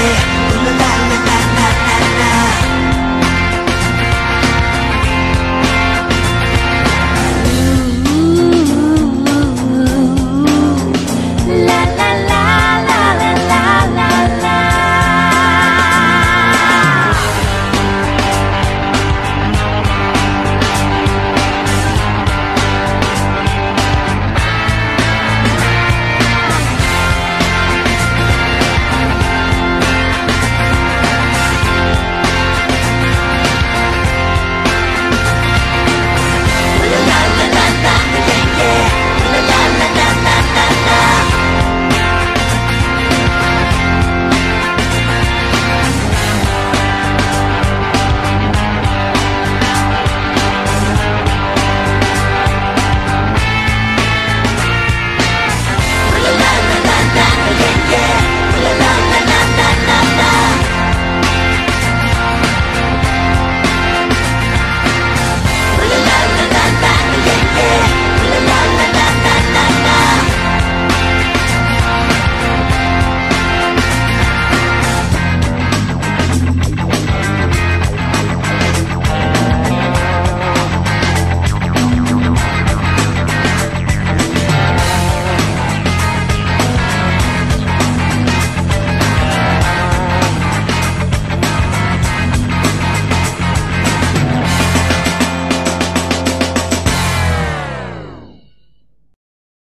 day